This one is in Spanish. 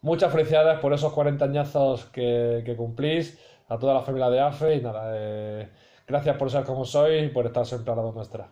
muchas felicidades por esos 40 añazos que, cumplís, a toda la familia de AFE y nada, eh, gracias por ser como sois y por estar siempre a lado nuestra.